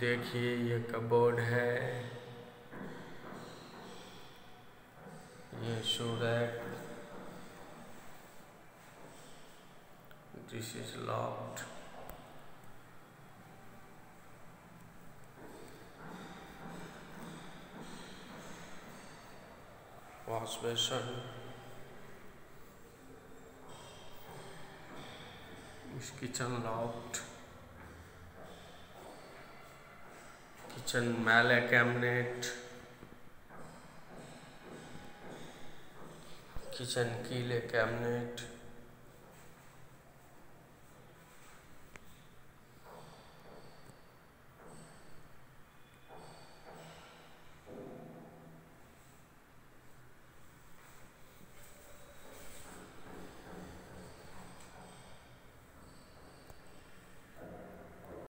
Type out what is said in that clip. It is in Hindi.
देखिए ये कबोर्ड है। ये सूरज this is locked wash is kitchen locked kitchen male cabinet kitchen keyle cabinet